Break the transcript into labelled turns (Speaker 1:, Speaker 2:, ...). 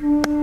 Speaker 1: you